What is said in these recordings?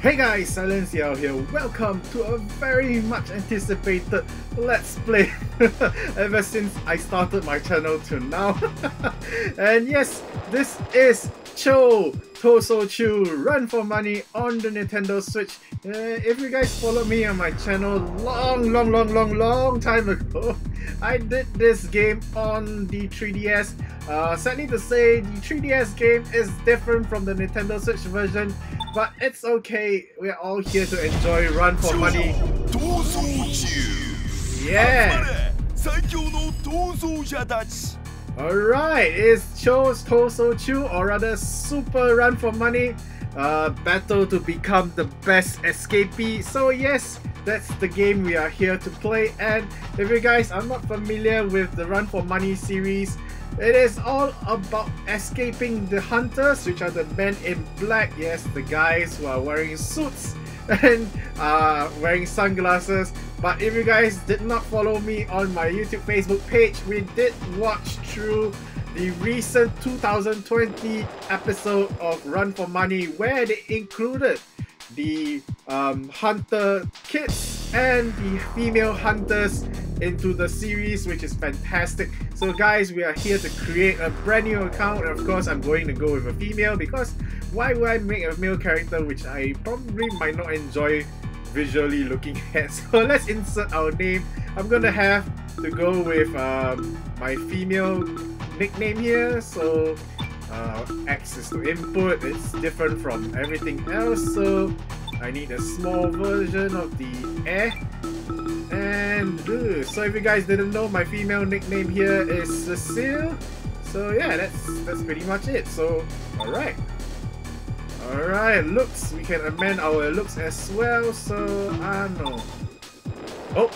Hey guys, SilentCiel here. Welcome to a very much anticipated Let's Play ever since I started my channel to now. and yes, this is Cho Toso Chu Run for Money on the Nintendo Switch. Uh, if you guys follow me on my channel long, long, long, long, long time ago, I did this game on the 3DS. Uh, sadly to say, the 3DS game is different from the Nintendo Switch version, but it's okay. We're all here to enjoy Run for Money. Yeah! Alright, it's Cho's Toso Chu, or rather Super Run for Money, uh, battle to become the best escapee. So yes, that's the game we are here to play. And if you guys are not familiar with the Run for Money series, it is all about escaping the hunters, which are the men in black. Yes, the guys who are wearing suits and uh, wearing sunglasses. But if you guys did not follow me on my YouTube Facebook page, we did watch through the recent 2020 episode of Run for Money where they included the um, hunter kids and the female hunters into the series which is fantastic. So guys we are here to create a brand new account. Of course I'm going to go with a female because why would I make a male character which I probably might not enjoy visually looking at? So let's insert our name. I'm gonna have to go with um, my female nickname here. So uh, access to input. It's different from everything else. So I need a small version of the eh and uh, so if you guys didn't know my female nickname here is Cecile. So yeah that's that's pretty much it. So alright. Alright looks we can amend our looks as well. So I don't know. Oh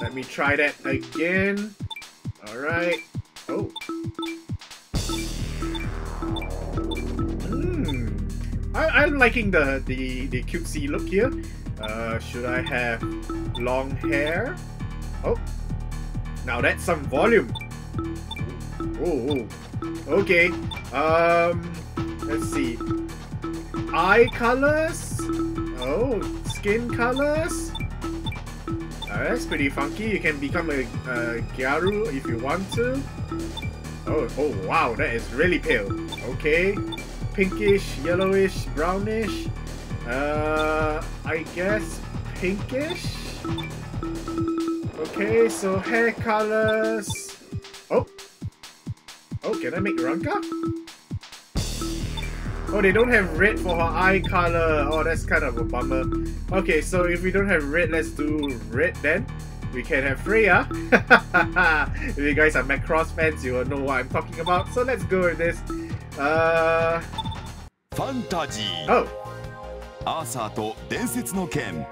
let me try that again. Alright. Oh. Hmm, I, am liking the, the, the cutesy look here. Uh, should I have long hair? Oh, now that's some volume. Oh, okay. Um, let's see. Eye colors? Oh, skin colors? Uh, that's pretty funky. You can become a, a Gyaru if you want to. Oh, oh wow, that is really pale. Okay pinkish, yellowish, brownish. Uh, I guess pinkish? Okay, so hair colors. Oh! Oh, can I make Ranka? Oh, they don't have red for her eye color. Oh, that's kind of a bummer. Okay, so if we don't have red, let's do red then. We can have Freyja. if you guys are Macross fans, you will know what I'm talking about. So let's go with this. Uh... Fantasy. Oh, アーサーと伝説の剣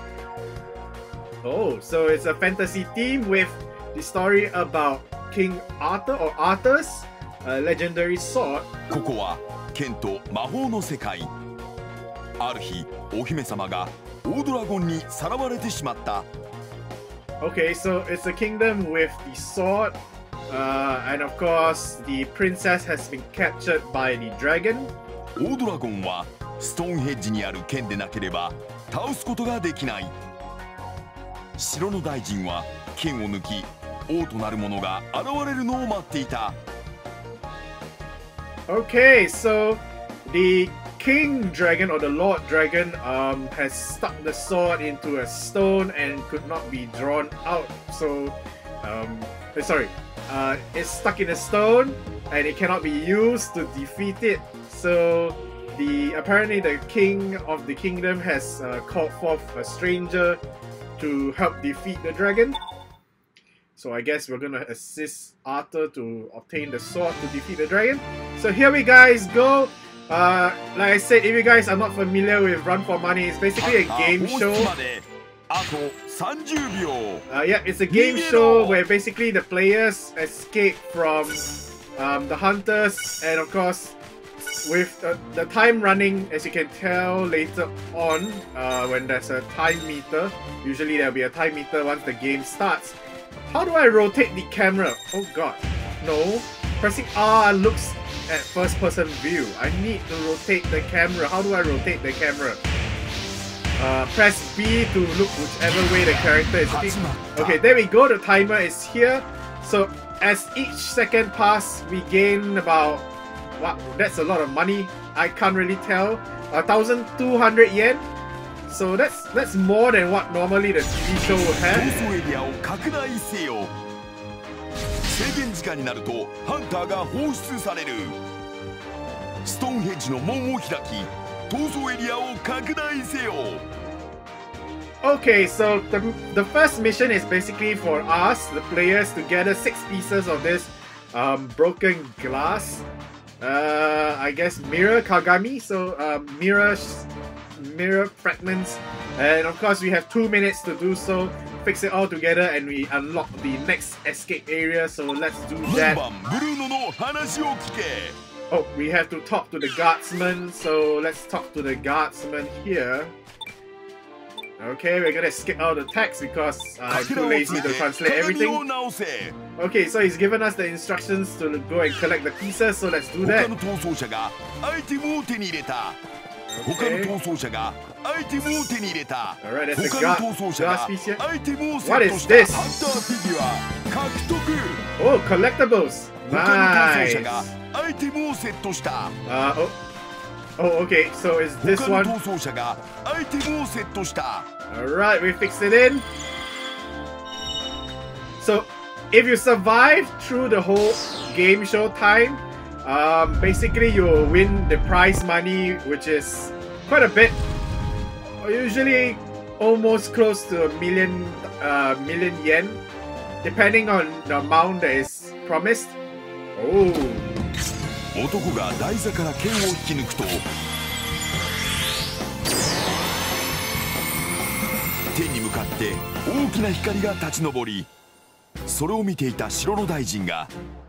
oh, so it's a fantasy theme with the story about King Arthur or Arthur's uh, legendary sword. ここは剣と魔法の世界ある日お姫様が大ドラゴンにさらわれてしまった Okay, so it's a kingdom with the sword, uh, and of course, the princess has been captured by the dragon. 大ドラゴンはストーンヘッジにある剣でなければ倒すことができない城の大臣は剣を抜き王となる者が現れるのを待っていた Okay, so the king dragon or the lord dragon um, has stuck the sword into a stone and could not be drawn out. So, um, sorry, uh, it's stuck in a stone and it cannot be used to defeat it. So, the apparently the king of the kingdom has uh, called forth a stranger to help defeat the dragon. So I guess we're gonna assist Arthur to obtain the sword to defeat the dragon. So here we guys go. Uh, like I said, if you guys are not familiar with Run for Money, it's basically a game show. Uh, yeah, it's a game show where basically the players escape from um, the hunters, and of course, with the, the time running, as you can tell later on, uh, when there's a time meter, usually there'll be a time meter once the game starts. How do I rotate the camera? Oh god. No. Pressing R looks at first person view. I need to rotate the camera. How do I rotate the camera? uh, press B to look whichever way the character is looking. Okay, there we go. The timer is here. So as each second pass, we gain about what? That's a lot of money. I can't really tell. A thousand two hundred yen. So that's that's more than what normally the TV show would have. 逃走エリアを拡大せよ制限時間になるとハンターが放出されるストーンヘッジの門を開き逃走エリアを拡大せよ Okay, so the, the first mission is basically for us, the players, to gather six pieces of this um, broken glass. uh, I guess mirror, Kagami. So um, mirror fragments, and of course we have two minutes to do so. Fix it all together, and we unlock the next escape area. So let's do that. Oh, we have to talk to the guardsman. So let's talk to the guardsman here. Okay, we're gonna skip all the text because I'm かけ too らを lazy 詰 to めて translate 鏡を everything. 直せ Okay, so he's given us the instructions to go and collect the pieces, so let's do 他 that. の逃走者がアイテムを手に入れた他の Okay. 逃走者がアイテムを手に入れた Alright, that's a 他の guard, 逃走者 glass が piece here. アイテムをセ What ット is した this? ハンターフィギュア獲得 Oh, collectibles. 他の逃走者 Nice. がアイテムをセットした Uh, oh. Oh, okay, so is this one? Alright, we fixed it in. So, if you survive through the whole game show time, um, basically you'll win the prize money, which is quite a bit. Usually almost close to a million, uh, million yen, depending on the amount that is promised. Oh. 男が台座から剣を引き抜くと手に向かって大きな光が立ち上りそれを見ていた城の大臣が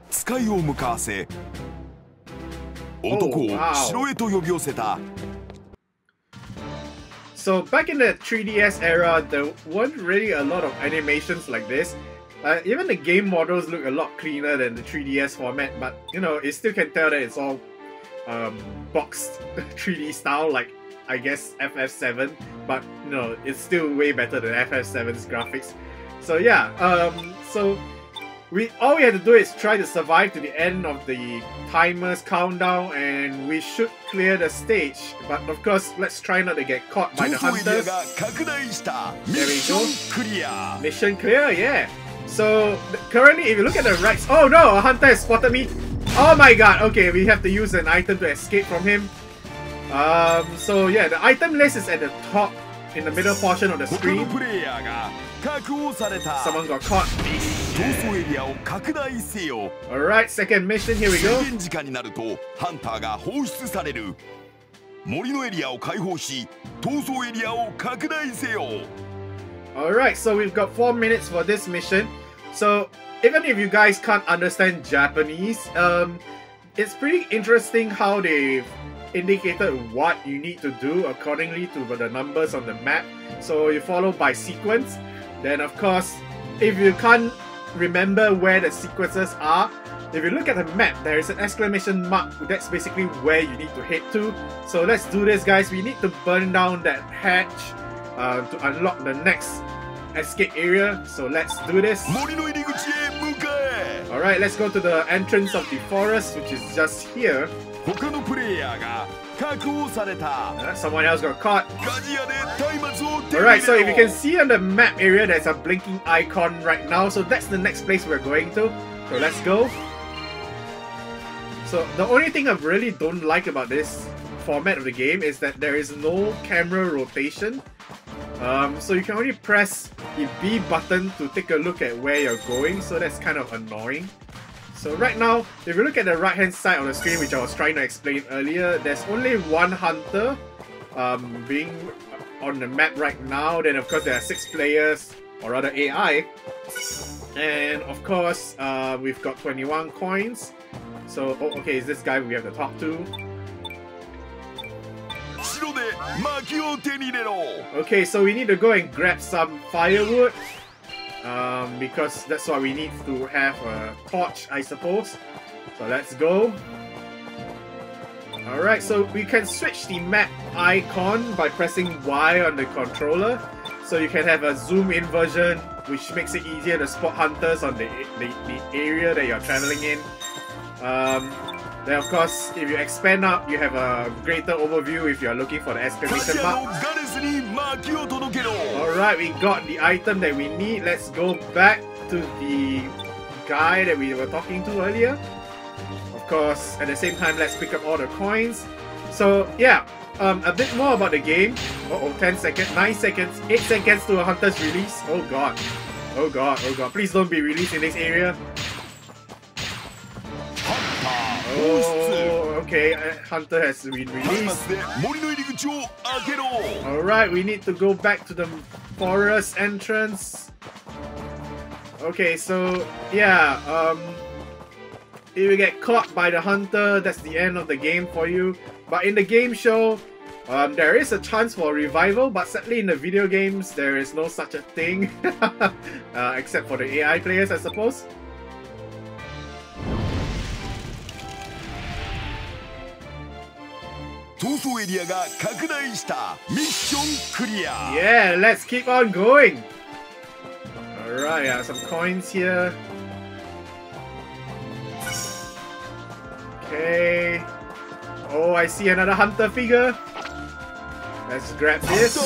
使いを向かわせ男を城へと呼び寄せた。So back in 3DS era. Uh, even the game models look a lot cleaner than the 3DS format, but you know, it still can tell that it's all um, boxed 3D style, like I guess FF7, but you know, it's still way better than FF7's graphics. So yeah, um, so we all we have to do is try to survive to the end of the timer's countdown and we should clear the stage. But of course, let's try not to get caught by the hunters. There we go. Mission clear, yeah. So th- currently, if you look at the right, oh no, a hunter has spotted me. Oh my god. Okay, we have to use an item to escape from him. Um. So yeah, the item list is at the top in the middle portion of the 他の screen. プレイヤーが確保された Someone got caught. 逃走エリアを拡大せよ All right, second mission. Here we 制 go. 限時間になるとハンターが放出される森のエリアを開放し逃走エリアを拡大せよ All right, so we've got four minutes for this mission. So even if you guys can't understand Japanese, um, it's pretty interesting how they've indicated what you need to do accordingly to the numbers on the map. So you follow by sequence. Then of course, if you can't remember where the sequences are, if you look at the map, there is an exclamation mark. That's basically where you need to head to. So let's do this, guys. We need to burn down that hatch uh, to unlock the next escape area. So let's do this. Alright, let's go to the entrance of the forest, which is just here. Uh, someone else got caught. Alright, so if you can see on the map area, there's a blinking icon right now. So that's the next place we're going to. So let's go. So the only thing I really don't like about this format of the game is that there is no camera rotation. Um, so you can only press the B button to take a look at where you're going. So that's kind of annoying. So right now, if you look at the right hand side of the screen, which I was trying to explain earlier, there's only one hunter um, being on the map right now. Then of course there are six players, or rather AI. And of course, uh, we've got 21 coins. So, oh, okay, is this guy we have to talk to? Okay, so we need to go and grab some firewood. Um, because that's what we need to have a torch, I suppose. So let's go. Alright, so we can switch the map icon by pressing Y on the controller. So you can have a zoom in version, which makes it easier to spot hunters on the, the, the area that you're traveling in. Um, then of course, if you expand up, you have a greater overview if you're looking for the exclamation mark. Alright, we got the item that we need. Let's go back to the guy that we were talking to earlier. Of course, at the same time, let's pick up all the coins. So yeah, um, a bit more about the game. Uh oh, 10 seconds, 9 seconds, 8 seconds to a hunter's release. Oh god. Oh god, oh god. Please don't be released in this area. Oh, okay. Uh, Hunter has been released. Alright, we need to go back to the forest entrance. Okay, so yeah, um, if you get caught by the hunter, that's the end of the game for you. But in the game show, um, there is a chance for revival, but sadly in the video games, there is no such a thing. uh, except for the AI players, I suppose. 逃走エリアが拡大したミッションクリア Yeah, let's keep on going! Alright, I have some coins here. Okay. Oh, I see another hunter figure. Let's grab this.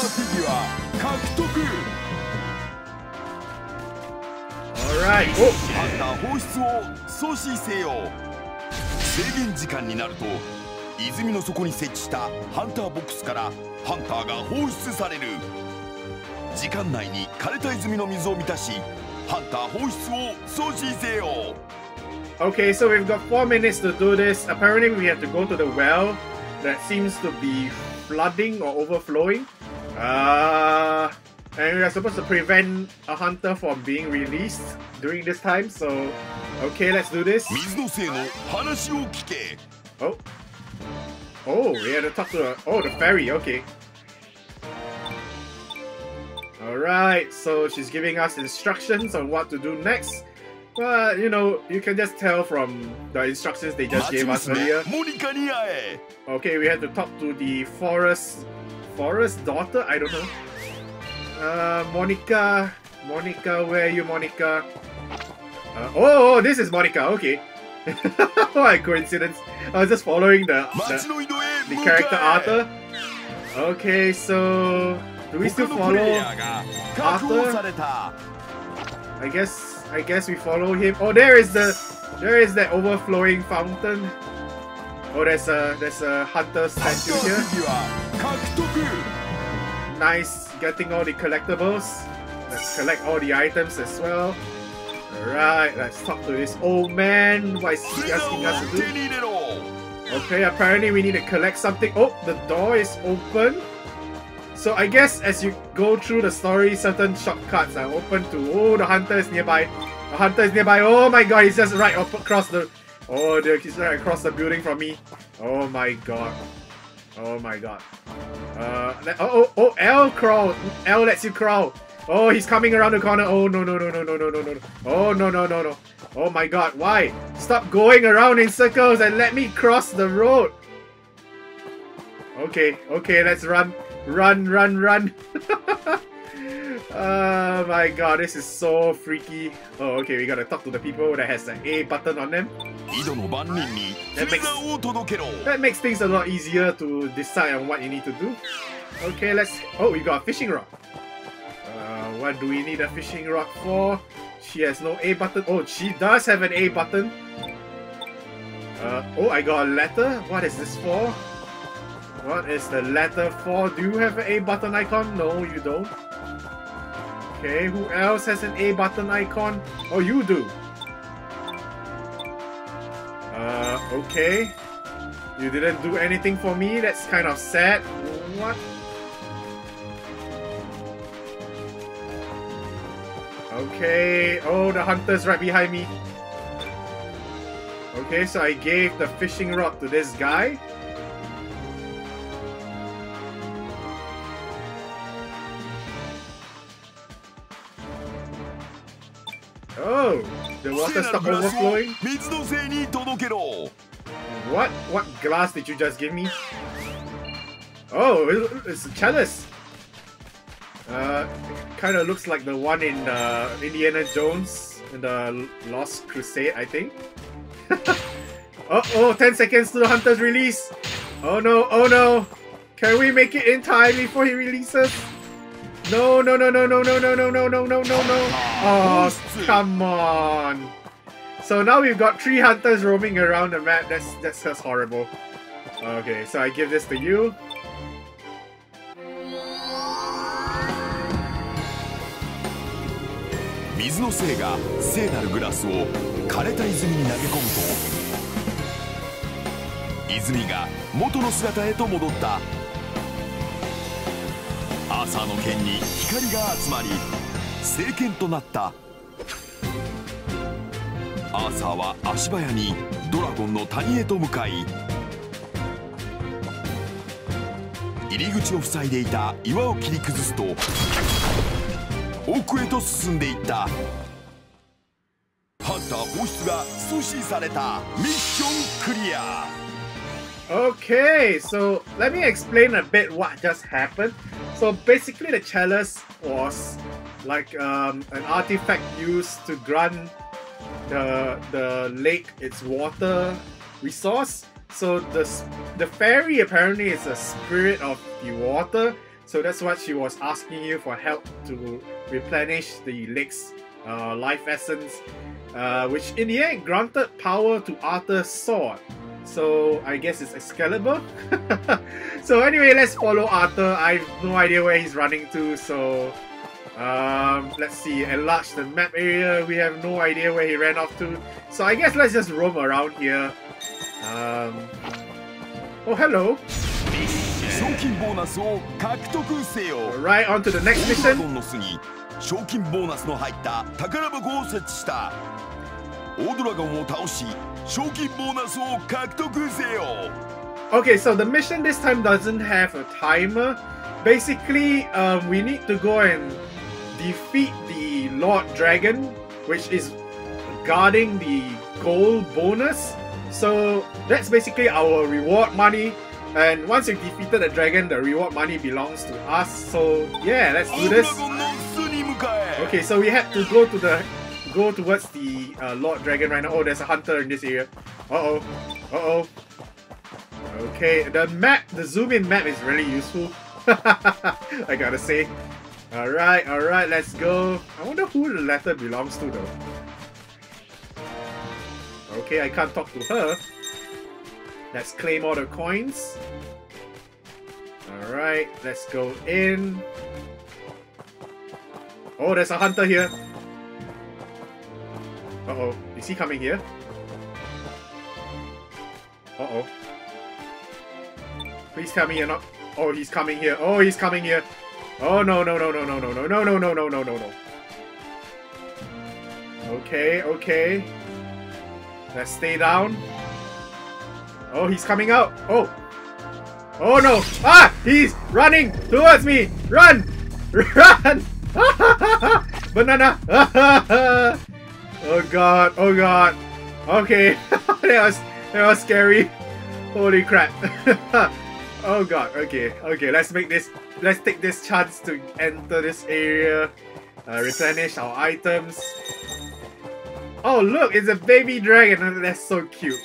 Alright. Oh. 制限時間になると泉の底に設置したハンターボックスからハンターが放出される時間内に枯れた泉の水を満たしハンター放出を阻止せよ Okay, so we've got four minutes to do this. Apparently, we have to go to the well that seems to be flooding or overflowing. Uh, and we are supposed to prevent a hunter from being released during this time. So, okay, let's do this. Oh. Oh, we had to talk to the, oh, the ferry, okay. Alright, so she's giving us instructions on what to do next. But, you know, you can just tell from the instructions they just gave us earlier. Okay, we had to talk to the forest... Forest daughter? I don't know. Uh, Monica... Monica, where are you, Monica? Uh, oh, oh, this is Monica, okay. Oh what a coincidence. I was just following the, the, the character Arthur. Okay, so... Do we still follow Arthur? I guess I guess we follow him. Oh, there is the, there is that overflowing fountain. Oh, there's a there's a hunter statue here. Nice, getting all the collectibles. Let's collect all the items as well. Alright, let's talk to this old man. What is he asking us to do? Okay, apparently we need to collect something. Oh, the door is open. So I guess as you go through the story, certain shortcuts are open to, oh, the hunter is nearby. The hunter is nearby. Oh my god, he's just right up across the, oh, he's right across the building from me. Oh my god. Oh my god. Uh, oh, oh, oh, L crawl. L lets you crawl. Oh, he's coming around the corner. Oh, no, no, no, no, no, no, no, no. Oh, no, no, no, no. Oh my god, why? Stop going around in circles and let me cross the road. Okay, okay, let's run. Run, run, run! oh my god, this is so freaky. Oh, okay, we gotta talk to the people that has an A button on them. That makes, that makes things a lot easier to decide on what you need to do. Okay, let's... Oh, we got a fishing rod. Uh, what do we need a fishing rod for? She has no A button. Oh, she does have an A button. Uh, oh, I got a letter. What is this for? What is the letter for? Do you have an A button icon? No, you don't. Okay, who else has an A button icon? Oh, you do. Uh, okay. You didn't do anything for me? That's kind of sad. What? Okay. Oh, the hunter's right behind me. Okay, so I gave the fishing rod to this guy. Oh, the water stopped overflowing? What? What glass did you just give me? Oh, it's a chalice. Uh, kind of looks like the one in uh, Indiana Jones in the Lost Crusade, I think. oh, oh, 10 seconds to the Hunter's release. Oh no, oh no. Can we make it in time before he releases? No, no, no, no, no, no, no, no, no, no, no, no, no. Oh, come on. So now we've got three hunters roaming around the map. That's that's just horrible. Okay, so I give this to you. 水の精が聖なるグラスを枯れた泉に投げ込むと泉が元の姿へと戻った。アーサーの剣に光が集まり聖剣となった。アーサーは足早にドラゴンの谷へと向かい入り口を塞いでいた岩を切り崩すと奥へと進んでいったハンター放出が阻止されたミッションクリア Okay, so let me explain a bit what just happened. So basically the chalice was like um, an artifact used to grant the the lake its water resource. So the the fairy apparently is a spirit of the water. So that's what she was asking you for help to replenish the lake's uh, life essence, uh, which in the end granted power to Arthur's sword. So I guess it's Excalibur. so anyway, let's follow Arthur. I have no idea where he's running to, so um, let's see, enlarge the map area. We have no idea where he ran off to. So I guess let's just roam around here. Um, oh, hello. Right, on to the next mission. 賞金ボーナスの入った宝箱を設置した大ドラゴンを倒し賞金ボーナスを獲得せよ Okay, so the mission this time doesn't have a timer. Basically, um, we need to go and defeat the Lord Dragon, which is guarding the gold bonus. So that's basically our reward money. And once you've defeated the dragon, the reward money belongs to us. So yeah, let's do this. Okay, so we have to go to the go towards the uh, Lord Dragon right now. Oh, there's a hunter in this area. Uh oh. Uh oh. Okay, the map, the zoom in map is really useful. I gotta say. Alright, alright, let's go. I wonder who the letter belongs to though. Okay, I can't talk to her. Let's claim all the coins. Alright, let's go in. Oh, there's a hunter here. Uh-oh. Is he coming here? Uh-oh. Please tell me you're not... Oh, he's coming here. Oh, he's coming here. Oh no no no no no no no no no no no no no no. Okay, okay. Let's stay down. Oh, he's coming out. Oh. Oh no. Ah! He's running towards me. Run! Run! Banana! oh god. Oh god. Okay. that was that was scary. Holy crap. oh god. Okay. Okay, let's make this let's take this chance to enter this area, uh, replenish our items. Oh look, it's a baby dragon. That's so cute.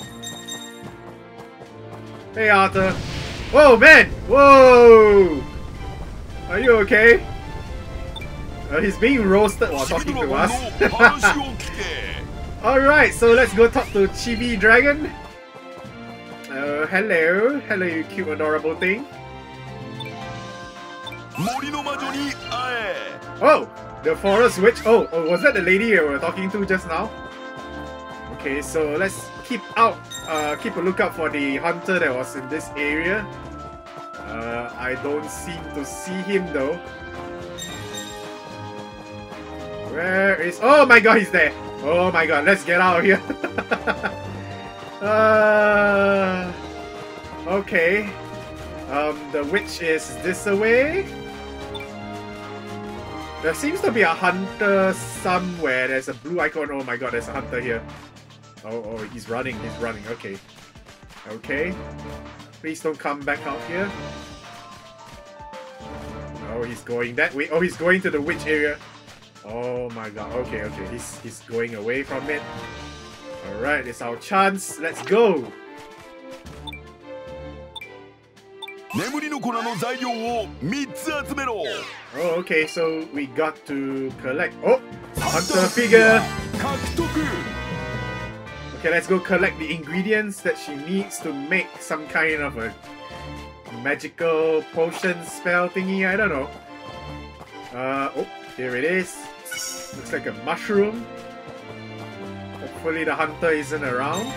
Hey Arthur. Whoa man! Whoa! Are you okay? Uh, he's being roasted while talking to us. Alright, so let's go talk to Chibi Dragon. Uh, hello. Hello, you cute, adorable thing. Oh, the forest witch. Oh, oh, was that the lady we were talking to just now? Okay, so let's keep out, uh, keep a lookout for the hunter that was in this area. Uh, I don't seem to see him though. Where is? Oh my god, he's there! Oh my god, let's get out of here. uh, okay. Um, the witch is this away. There seems to be a hunter somewhere. There's a blue icon. Oh my god, there's a hunter here. Oh, oh, he's running, he's running. Okay. Okay. Please don't come back out here. Oh, he's going that way. Oh, he's going to the witch area. Oh my god. Okay, okay. He's he's going away from it. Alright, it's our chance. Let's go! 眠りの粉の材料を3つ集めろ Oh, okay, so we got to collect. Oh! Hunter figure! 獲得 Okay, let's go collect the ingredients that she needs to make some kind of a magical potion spell thingy. I don't know. Uh, oh, here it is. Looks like a mushroom. Hopefully the hunter isn't around.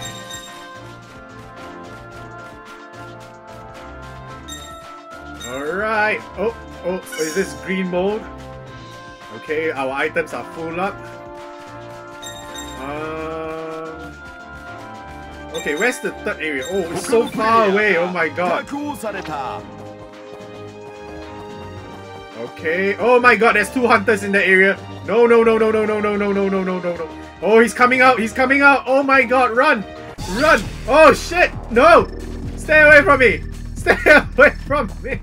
Alright. Oh, oh, is this green mold? Okay, our items are full up. Okay, where's the third area? Oh, it's so far away. Oh my god. Okay. Oh my god, there's two hunters in the area. No, no, no, no, no, no, no, no, no, no, no, no, no. Oh, he's coming out. He's coming out. Oh my god, run. Run. Oh shit. No. Stay away from me. Stay away from me.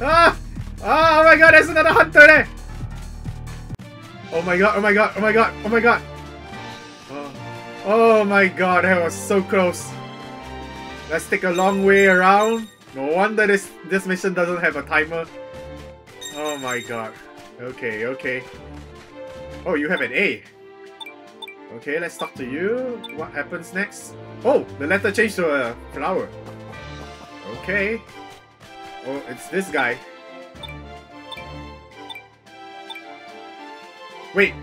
Ah. Ah, oh my god, there's another hunter there. Oh my god, oh my god, oh my god, oh my god. Oh, my god, that was so close. Let's take a long way around. No wonder this this mission doesn't have a timer. Oh my god. Okay, okay. Oh, you have an A. Okay, let's talk to you. What happens next? Oh, the letter changed to a flower. Okay. Oh, it's this guy. Wait,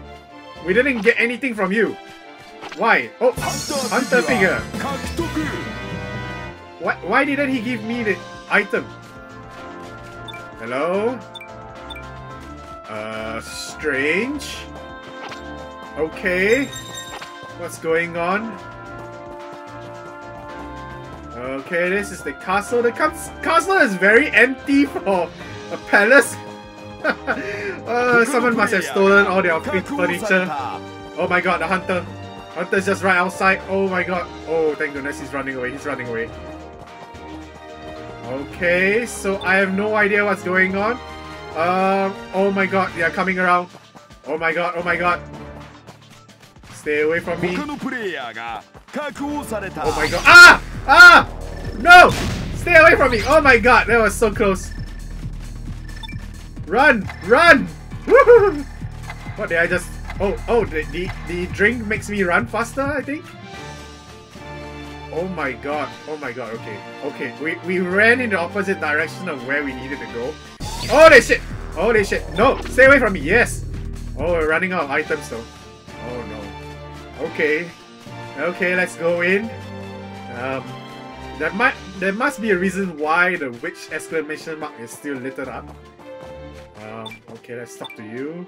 we didn't get anything from you. Why? Oh, Hunter figure. Why, why didn't he give me the item? Hello? Uh, strange? Okay. What's going on? Okay, this is the castle. The castle is very empty for a palace. uh, someone must have stolen all their furniture. Oh my god, the hunter. Hunter's just right outside. Oh my god. Oh, thank goodness he's running away. He's running away. Okay, so I have no idea what's going on. Um, oh my god, they are coming around. Oh my god, oh my god. Stay away from me. Oh my god. Ah! Ah! No! Stay away from me! Oh my god, that was so close. Run! Run! What did I just Oh, oh, the, the, the drink makes me run faster, I think? Oh my god. Oh my god, okay. Okay, we, we ran in the opposite direction of where we needed to go. Holy shit! Holy shit! No! Stay away from me! Yes! Oh, we're running out of items though. Oh no. Okay. Okay, let's go in. Um, there might there must be a reason why the witch exclamation mark is still littered up. Um, okay, let's talk to you.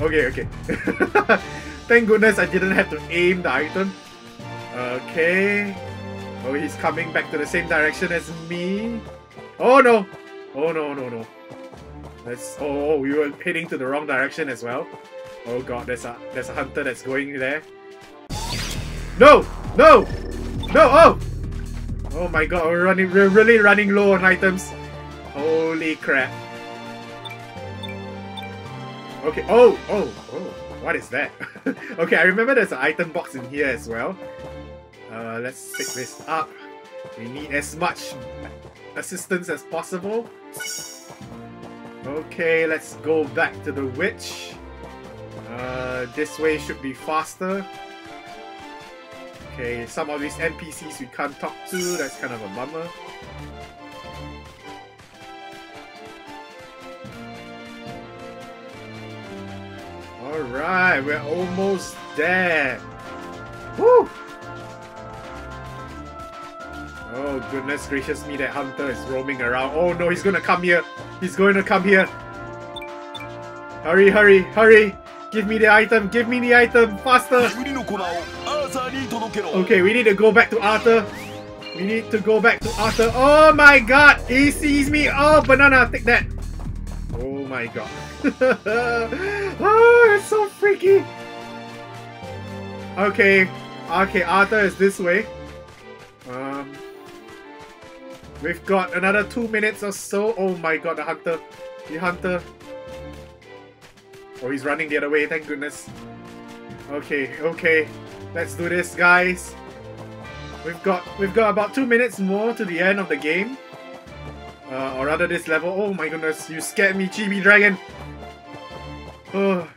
Okay, okay. Thank goodness I didn't have to aim the item. Okay. Oh, he's coming back to the same direction as me. Oh no! Oh no, no, no. Oh, oh, we were heading to the wrong direction as well. Oh god, there's a there's a hunter that's going there. No! No! No! Oh! Oh my god, we're running. We're really running low on items. Holy crap! Okay. Oh! Oh! Oh! What is that? okay, I remember there's an item box in here as well. Uh, let's pick this up. We need as much assistance as possible. Okay, let's go back to the witch. Uh, this way should be faster. Okay, some of these NPCs we can't talk to, that's kind of a bummer. Alright, we're almost there. Woo! Oh goodness gracious me, that hunter is roaming around. Oh no, he's gonna come here. He's going to come here. Hurry, hurry, hurry. Give me the item, give me the item, faster. Okay, we need to go back to Arthur. We need to go back to Arthur. Oh my god, he sees me. Oh, banana, take that. Oh my god. Oh, it's so freaky. Okay, okay, Arthur is this way. Um, we've got another two minutes or so. Oh my god, the hunter, the hunter. Oh, he's running the other way. Thank goodness. Okay, okay, let's do this, guys. We've got we've got about two minutes more to the end of the game. Uh, or rather this level. Oh my goodness, you scared me, Chibi Dragon. Oh.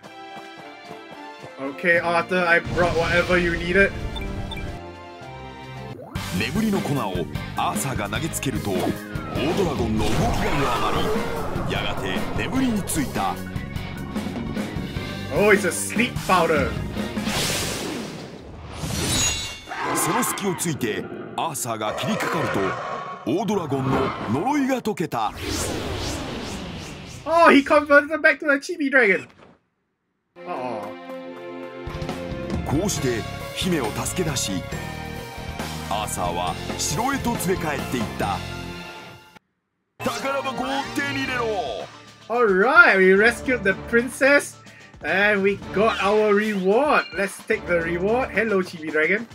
Okay, Arthur, I brought whatever you needed. 眠りの粉をアーサーが投げつけると大ドラゴンの動きが弱まりやがて眠りについた Oh, it's a sleep powder. その隙をついてアーサーが切りかかると大ドラゴンの呪いが解けた Oh, he converted back to a chibi dragon. Oh. こうして姫を助け出しアーサーは城へと連れ帰っていった宝箱を手に入れろ Alright, we rescued the princess and we got our reward. Let's take the reward. Hello, Chibi Dragon.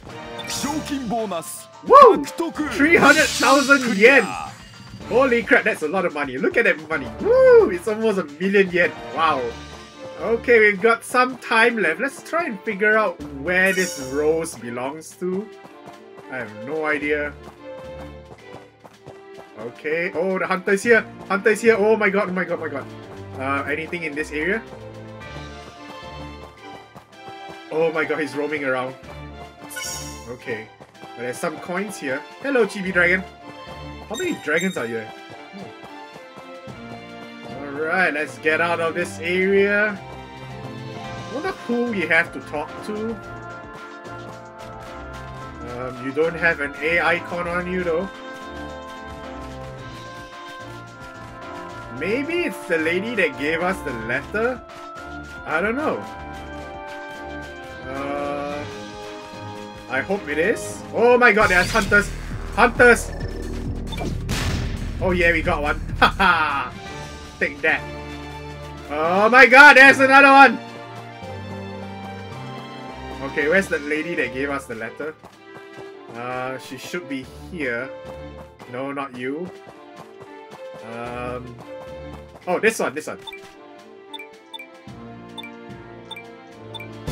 賞金ボーナス Woo! 獲得300,000 yen! Holy crap, that's a lot of money. Look at that money. Woo! It's almost a million yen. Wow. Okay, we've got some time left. Let's try and figure out where this rose belongs to. I have no idea. Okay. Oh, the hunter is here. Hunter is here. Oh my god, oh my god, oh my god. Uh, anything in this area? Oh my god, he's roaming around. Okay. But there's some coins here. Hello, Chibi Dragon. How many dragons are here? Alright, let's get out of this area. Wonder who we have to talk to. Um, you don't have an A icon on you though. Maybe it's the lady that gave us the letter? I don't know. Uh, I hope it is. Oh my god, there's hunters! Hunters! Oh yeah, we got one. Haha! Take that. Oh my god, there's another one! Okay, where's the lady that gave us the letter? Uh, she should be here. No, not you. Um, oh, this one, this one.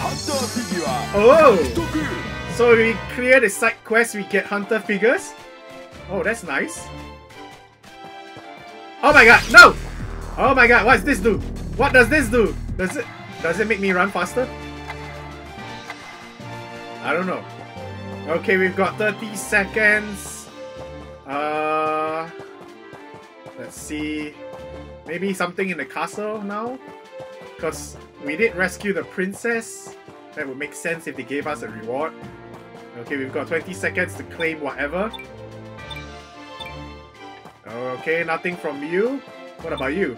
Hunter figure. Oh! So we clear the side quest, we get hunter figures. Oh, that's nice. Oh my god, no! Oh my god, what's this do? What does this do? Does it does it make me run faster? I don't know. Okay, we've got 30 seconds. Uh, let's see. Maybe something in the castle now? Because we did rescue the princess. That would make sense if they gave us a reward. Okay, we've got 20 seconds to claim whatever. Okay, nothing from you. What about you?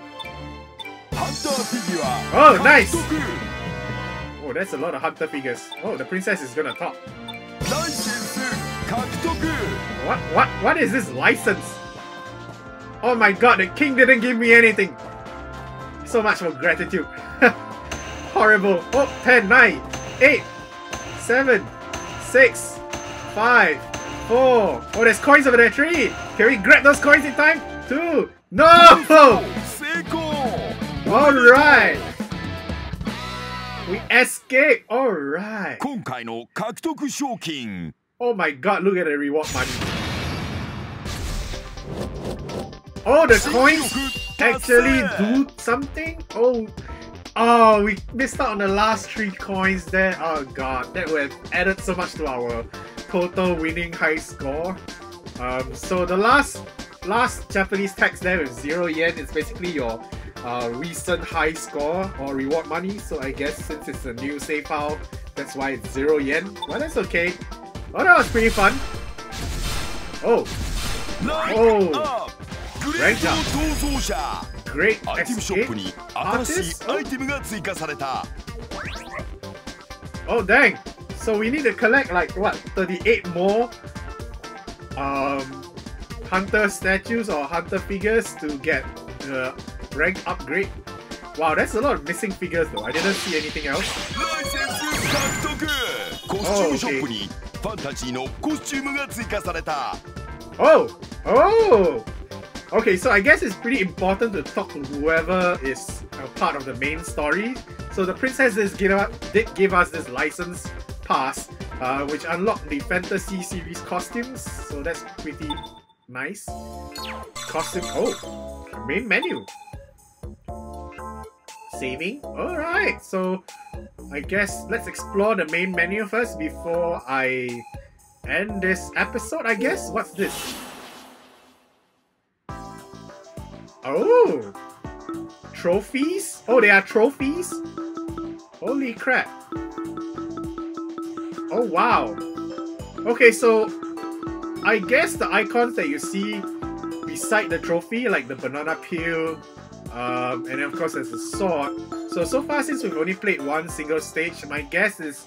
Oh, nice! Oh, that's a lot of hunter figures. Oh, the princess is gonna talk. What? What? What is this license? Oh my god, the king didn't give me anything. So much for gratitude. Horrible. Oh, 10, 9, 8, 7, 6, 5, 4. Oh, there's coins over there. 3. Can we grab those coins in time? 2. No! Alright. We escaped! Alright! 今回の獲得賞金 Oh my god, look at the reward money. Oh, the coins actually do something? Oh, oh, we missed out on the last three coins there. Oh god, that would have added so much to our total winning high score. Um, so the last last Japanese text there with zero yen is basically your uh, recent high score or reward money. So I guess since it's a new save file, that's why it's zero yen. Well, that's okay. Oh, that was pretty fun. Oh. Oh. Rank up. Great escape artist? Oh. oh. dang. So we need to collect like, what, 38 more um, hunter statues or hunter figures to get the Rank upgrade. Wow, that's a lot of missing figures though. I didn't see anything else. Oh, okay. Oh! Oh! Okay, so I guess it's pretty important to talk to whoever is a part of the main story. So the princess did give us this license pass, uh, which unlocked the fantasy series costumes. So that's pretty nice. Costume. Oh, main menu. Saving. All right. So I guess let's explore the main menu first before I end this episode. I guess. What's this? Oh, trophies. Oh, they are trophies. Holy crap. Oh wow. Okay, so I guess the icons that you see beside the trophy, like the banana peel, um, and then of course there's a sword. So so far since we've only played one single stage, my guess is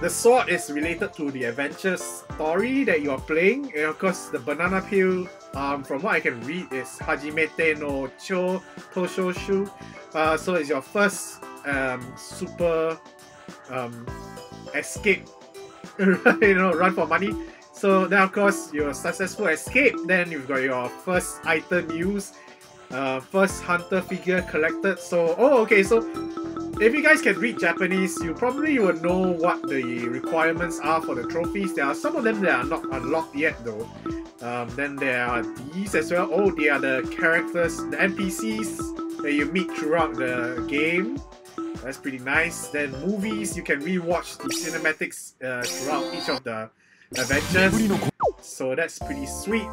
the sword is related to the adventure story that you're playing, and of course the banana peel, um, from what I can read, is Hajimete no Cho Toshoshu. Uh, so it's your first um, super um, escape, you know, run for money. So then of course your successful escape, then you've got your first item use, uh, first hunter figure collected. So, oh, okay, so if you guys can read Japanese, you probably will know what the requirements are for the trophies. There are some of them that are not unlocked yet, though. Um, then there are these as well. Oh, they are the characters, the NPCs that you meet throughout the game. That's pretty nice. Then movies, you can rewatch the cinematics uh, throughout each of the adventures. So that's pretty sweet.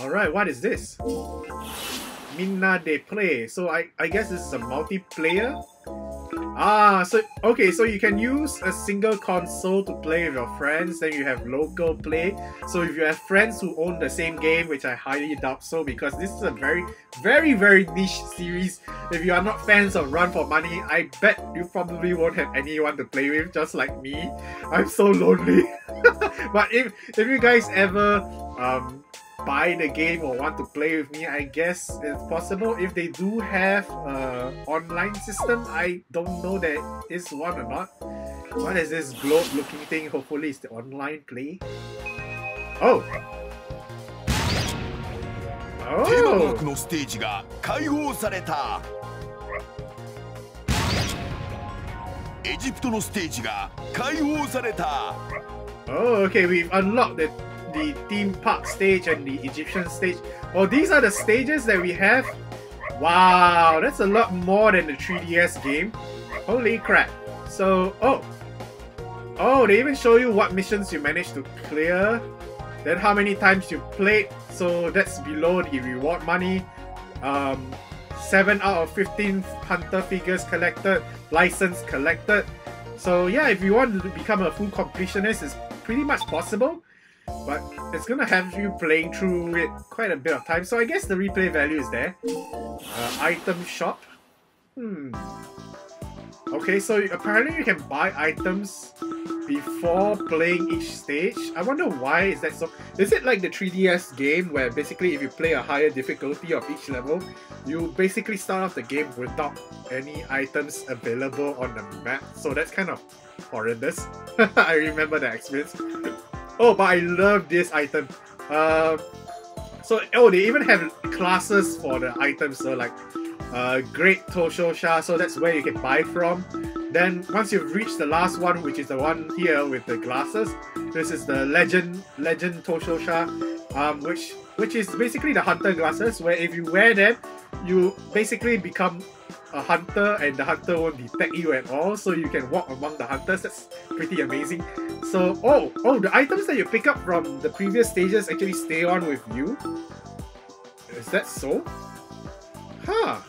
Alright, what is this? Minna de play. So I, I guess this is a multiplayer. Ah, so okay, so you can use a single console to play with your friends, then you have local play. So if you have friends who own the same game, which I highly doubt so, because this is a very, very, very niche series. If you are not fans of Run for Money, I bet you probably won't have anyone to play with, just like me. I'm so lonely. but if if you guys ever um buy the game or want to play with me, I guess it's possible. If they do have an online system, I don't know that is one or not. What is this globe looking thing? Hopefully it's the online play. Oh! Oh! Oh, okay, we've unlocked the theme park stage and the Egyptian stage. Oh, these are the stages that we have? Wow, that's a lot more than the 3DS game. Holy crap. So, oh. Oh, they even show you what missions you managed to clear, then how many times you played. So that's below the reward money. Um, 7 out of 15 hunter figures collected, license collected. So yeah, if you want to become a full completionist, it's pretty much possible. But it's gonna have you playing through it quite a bit of time. So I guess the replay value is there. Uh, item shop. Hmm. Okay, so apparently you can buy items before playing each stage. I wonder why is that so? Is it like the 3DS game where basically if you play a higher difficulty of each level, you basically start off the game without any items available on the map? So that's kind of horrendous. I remember that experience. Oh, but I love this item. Um, so oh, they even have classes for the items. So like, uh, Great Toshosha. So that's where you can buy from. Then once you've reached the last one, which is the one here with the glasses, this is the Legend Legend Toshosha, um, which which is basically the hunter glasses. Where if you wear them, you basically become a hunter, and the hunter won't detect you at all. So you can walk among the hunters. That's pretty amazing. So oh oh, the items that you pick up from the previous stages actually stay on with you. Is that so? Huh.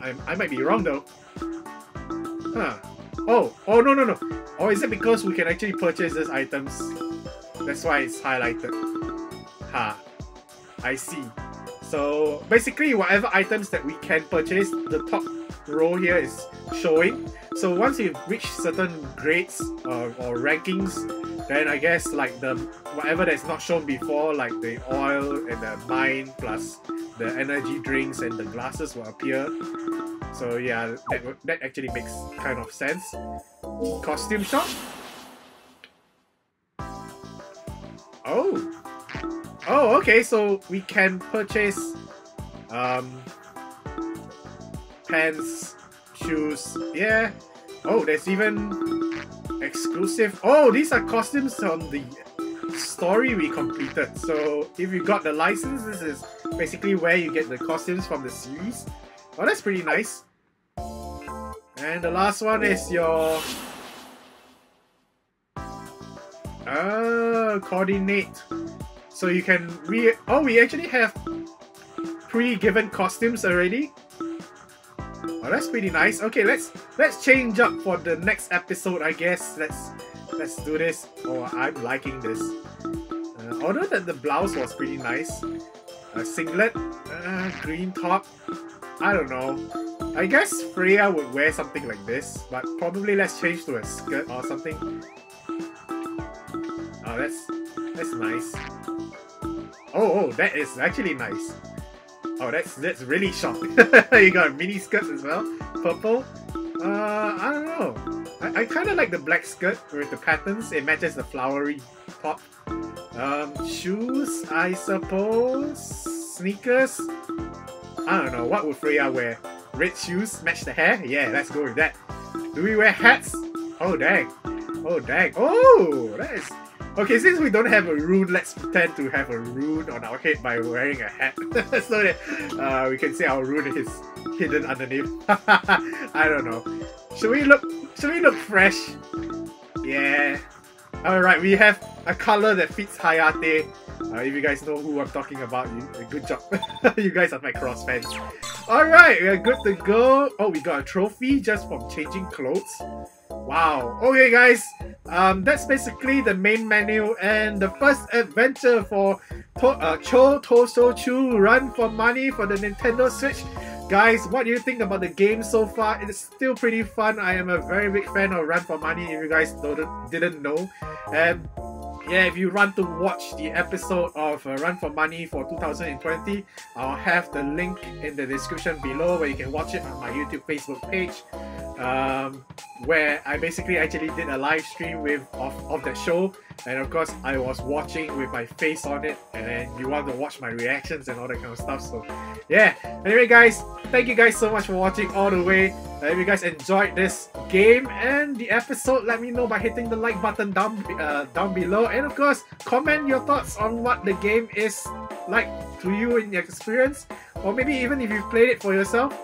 I, I might be wrong though. Huh. Oh, oh no no no. Or is it because we can actually purchase these items? That's why it's highlighted. Ha. I see. So basically whatever items that we can purchase, the top row here is showing. So once you reach certain grades or, or rankings, then I guess like the whatever that's not shown before, like the oil and the mine plus the energy drinks and the glasses will appear. So yeah, that, that actually makes kind of sense. Costume shop. Oh. Oh, okay, so we can purchase um pants, shoes, yeah. Oh, there's even exclusive. Oh, these are costumes from the story we completed. So if you got the license, this is basically where you get the costumes from the series. Oh, that's pretty nice. And the last one is your... Uh, coordinate. So you can re... Oh, we actually have pre-given costumes already. Oh, that's pretty nice. Okay, let's let's change up for the next episode, I guess. Let's let's do this. Oh, I'm liking this. Uh, although that the blouse was pretty nice. A singlet, uh, green top. I don't know. I guess Freyja would wear something like this, but probably let's change to a skirt or something. Oh, that's that's nice. Oh, oh, that is actually nice. Oh, that's that's really short. you got mini skirts as well. Purple. Uh, I don't know. I, I kind of like the black skirt with the patterns. It matches the flowery top. Um, shoes, I suppose. Sneakers. I don't know. What would Freyja wear? Red shoes match the hair? Yeah, let's go with that. Do we wear hats? Oh dang. Oh dang. Oh, that is Okay, since we don't have a rune, let's pretend to have a rune on our head by wearing a hat. so that uh, we can say our rune is hidden underneath. I don't know. Should we look should we look fresh? Yeah. Alright, we have a color that fits Hayate. Uh, if you guys know who I'm talking about, you, good job. you guys are my cross fans. Alright, we are good to go. Oh, we got a trophy just from changing clothes. Wow. Okay, guys. Um, that's basically the main menu and the first adventure for to uh, Cho Toso Chu Run for Money for the Nintendo Switch. Guys, what do you think about the game so far? It's still pretty fun. I am a very big fan of Run for Money if you guys didn't know. And yeah, if you want to watch the episode of uh, Run for Money for 2020, I'll have the link in the description below where you can watch it on my YouTube Facebook page um, where I basically actually did a live stream with of, of that show. And of course I was watching with my face on it. And then you want to watch my reactions and all that kind of stuff. So yeah. Anyway guys thank you guys so much for watching all the way. Uh, if you guys enjoyed this game. And the episode let me know by hitting the like button down uh, down below. And of course comment your thoughts on what the game is like to you in your experience. Or maybe even if you've played it for yourself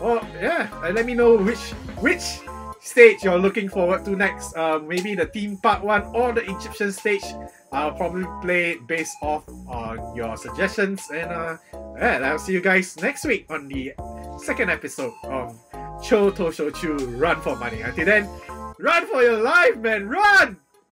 well, yeah, let me know which which stage you're looking forward to next. Uh, maybe the theme part one or the Egyptian stage. I'll probably play based off on your suggestions. And uh, yeah, I'll see you guys next week on the second episode of Cho Tosho Chu Run for Money. Until then, run for your life, man! Run!